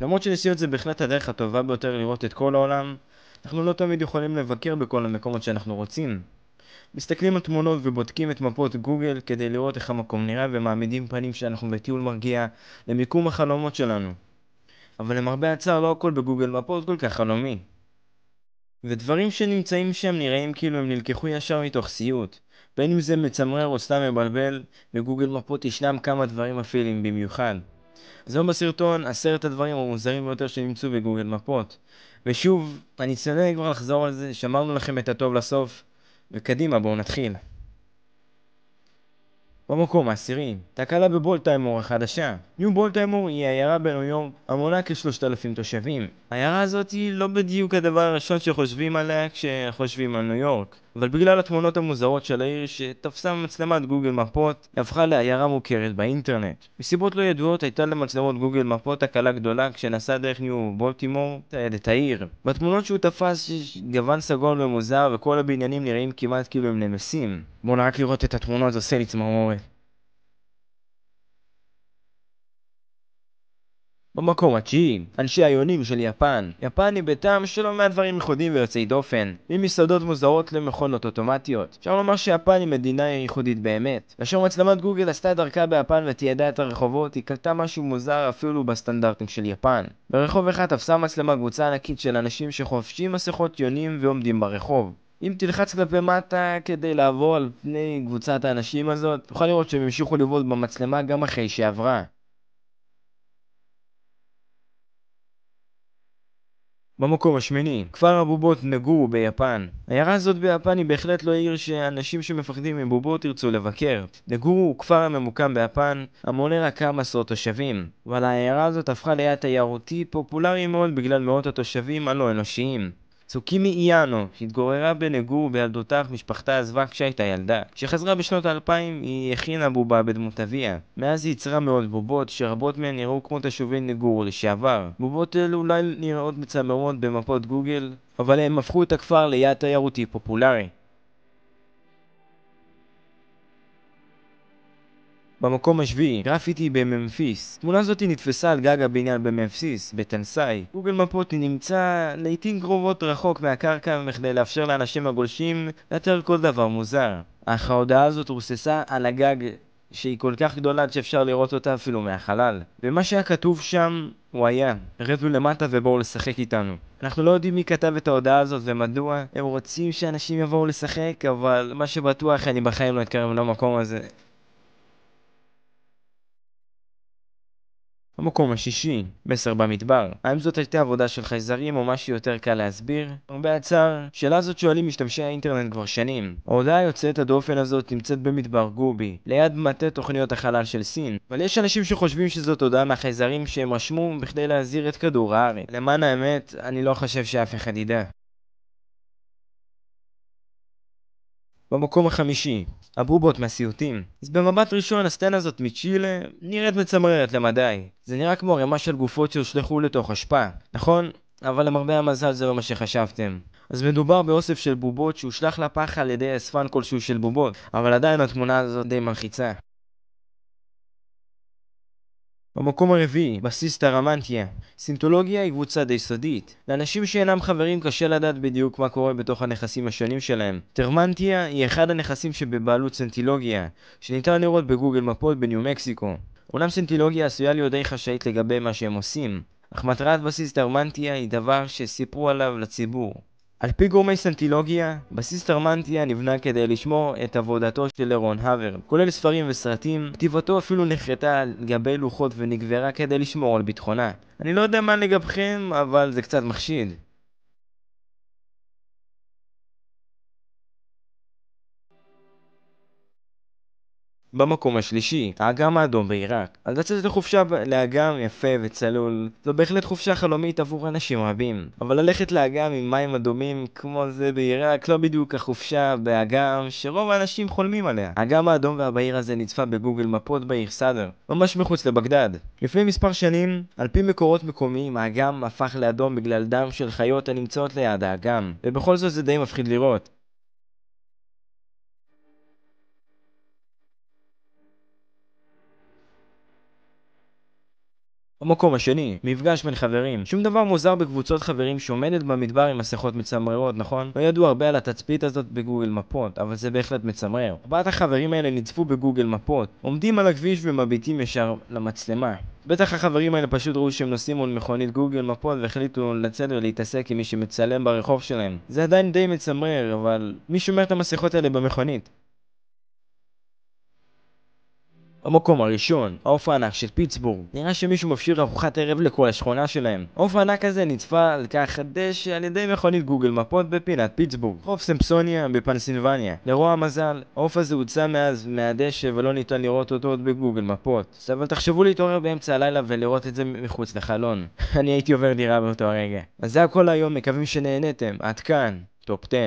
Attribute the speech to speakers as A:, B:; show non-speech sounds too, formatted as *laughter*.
A: למרות שנסיעות זה בהחלט הדרך הטובה ביותר לראות את כל העולם, אנחנו לא תמיד יכולים לבקר בכל המקומות שאנחנו רוצים. מסתכלים על תמונות ובודקים את מפות גוגל כדי לראות איך המקום נראה ומעמידים פנים שאנחנו בטיול מרגיע למיקום החלומות שלנו. אבל למרבה הצער לא הכל בגוגל מפות כל כך חלומי. ודברים שנמצאים שם נראים כאילו הם נלקחו ישר מתוך סיוט. בין אם זה מצמרר או סתם מבלבל, בגוגל מפות ישנם כמה דברים אפלים במיוחד. זהו בסרטון עשרת הדברים המוזרים ביותר שנמצאו בגוגל מפות. ושוב, אני צודק כבר לחזור על זה, שמרנו לכם את הטוב לסוף, וקדימה בואו נתחיל. במקום העשירי, תקלה בבולטיימור החדשה. ניו בולטיימור היא עיירה בניו יורק המונה כשלושת אלפים תושבים. העיירה הזאת היא לא בדיוק הדבר הראשון שחושבים עליה כשחושבים על ניו יורק. אבל בגלל התמונות המוזרות של העיר שתפסה מצלמת גוגל מפות, היא הפכה לעיירה מוכרת באינטרנט. מסיבות לא ידועות הייתה למצלמות גוגל מפות תקלה גדולה כשנסע דרך ניו בולטימור את העיר. בתמונות שהוא תפס יש גוון סגול ומוזר וכל הבניינים נראים כמעט כאילו הם נמסים. בואו רק לראות את התמונות זה עושה לי צמרמורת. במקום התשיעי, אנשי היונים של יפן. יפן היא ביתם של לא מעט דברים ייחודיים ויוצאי דופן, ממסעדות מוזרות למכונות אוטומטיות. אפשר לומר שיפן היא מדינה ייחודית באמת. כאשר מצלמת גוגל עשתה דרכה ביפן ותיעדה את הרחובות, היא קלטה משהו מוזר אפילו בסטנדרטים של יפן. ברחוב אחד תפסה מצלמה קבוצה ענקית של אנשים שחובשים מסכות יונים ועומדים ברחוב. אם תלחץ כלפי מטה כדי לעבור על פני קבוצת האנשים הזאת, תוכל לראות שהם המשיכו לבעוט במצלמה גם אחרי שעברה. במקום השמיני, כפר הבובות נגורו ביפן. העיירה הזאת ביפן היא בהחלט לא עיר שאנשים שמפחדים מבובות ירצו לבקר. נגורו הוא כפר הממוקם ביפן, המונה רק כמה עשרות תושבים. אבל העיירה הזאת הפכה ליד תיירותי פופולרי מאוד בגלל מאות התושבים הלא אנושיים. צוקימי איאנו, שהתגוררה בנגור בילדותה אך משפחתה עזבה כשהייתה ילדה. כשחזרה בשנות האלפיים היא הכינה בובה בדמות אביה. מאז היא יצרה מאוד בובות, שרבות מהן נראו כמו תשובי נגור לשעבר. בובות אלו אולי נראות מצמרמות במפות גוגל, אבל הם הפכו את הכפר ליעד תיירותי פופולרי. במקום השביעי, גרפיטי בממפיס. תמונה זאתי נתפסה על גג הבניין בממפיס, בטנסאי. גוגל מפות נמצא לעיתים קרובות רחוק מהקרקע בכדי לאפשר לאנשים הגולשים לאתר כל דבר מוזר. אך ההודעה הזאת רוססה על הגג שהיא כל כך גדולה עד שאפשר לראות אותה אפילו מהחלל. ומה שהיה כתוב שם הוא היה, רדו למטה ובואו לשחק איתנו. אנחנו לא יודעים מי כתב את ההודעה הזאת ומדוע הם רוצים שאנשים יבואו לשחק, אבל מה שבטוח אני בחיים לא אתקרב למקום הזה. המקום השישי, מסר במדבר. האם זאת הייתה עבודה של חייזרים או משהו יותר קל להסביר? הרבה הצער, שאלה זאת שואלים משתמשי האינטרנט כבר שנים. ההודעה היוצאת הדופן הזאת נמצאת במדבר גובי, ליד מטה תוכניות החלל של סין. אבל יש אנשים שחושבים שזאת הודעה מהחייזרים שהם רשמו בכדי להזהיר את כדור הארץ. למען האמת, אני לא חושב שאף אחד ידע. במקום החמישי, הבובות מהסיוטים. אז במבט ראשון הסצנה הזאת מצ'ילה נראית מצמררת למדי. זה נראה כמו ערימה של גופות שהושלכו לתוך אשפה, נכון? אבל למרבה המזל זה לא מה שחשבתם. אז מדובר באוסף של בובות שהושלך לפח על ידי אספן כלשהו של בובות, אבל עדיין התמונה הזאת די מלחיצה. במקום הרביעי, בסיס טרמנטיה. סינטולוגיה היא קבוצה די סודית. לאנשים שאינם חברים קשה לדעת בדיוק מה קורה בתוך הנכסים השונים שלהם. טרמנטיה היא אחד הנכסים שבבעלות סנטילוגיה, שניתן לראות בגוגל מפות בניו מקסיקו. אולם סנטילוגיה עשויה להיות די חשאית לגבי מה שהם עושים, אך מטרת בסיס טרמנטיה היא דבר שסיפרו עליו לציבור. על פי גורמי סנטילוגיה, בסיס טרמנטיה נבנה כדי לשמור את עבודתו של אירון האוורד, כולל ספרים וסרטים, כתיבתו אפילו נחרטה על גבי לוחות ונגברה כדי לשמור על ביטחונה. אני לא יודע מה לגבכם, אבל זה קצת מחשיד. במקום השלישי, האגם האדום בעיראק. אז לצאת לחופשה לאגם יפה וצלול, זו בהחלט חופשה חלומית עבור אנשים רבים. אבל ללכת לאגם עם מים אדומים כמו זה בעיראק לא בדיוק החופשה באגם שרוב האנשים חולמים עליה. האגם האדום והבהיר הזה נצפה בגוגל מפות בעיר סאדר, ממש מחוץ לבגדד. לפני מספר שנים, על פי מקורות מקומיים, האגם הפך לאדום בגלל דם של חיות הנמצאות ליד האגם. ובכל זאת זה די מפחיד לראות. המקום השני, מפגש בין חברים. שום דבר מוזר בקבוצות חברים שעומדת במדבר עם מסכות מצמררות, נכון? לא ידעו הרבה על התצפית הזאת בגוגל מפות, אבל זה בהחלט מצמרר. ארבעת החברים האלה נצפו בגוגל מפות, עומדים על הכביש ומביטים ישר למצלמה. בטח החברים האלה פשוט ראו שהם נוסעים מול מכונית גוגל מפות והחליטו לצאת ולהתעסק עם מי שמצלם ברחוב שלהם. זה עדיין די מצמרר, אבל מי שומר את המסכות האלה במכונית? המקום הראשון, העוף הענק של פיטסבורג. נראה שמישהו מפשיר ארוחת ערב לכל השכונה שלהם. העוף הענק הזה נצפה על כך דשא על ידי מכונית גוגל מפות בפינת פיטסבורג. חוף סמפסוניה בפנסילבניה. לרוע המזל, העוף הזה הוצא מאז מהדשא ולא ניתן לראות אותו עוד בגוגל מפות. אבל תחשבו להתעורר באמצע הלילה ולראות את זה מחוץ לחלון. *laughs* אני הייתי עובר דירה באותו הרגע. אז זה הכל היום, מקווים שנהנתם. עד כאן, טופ 10.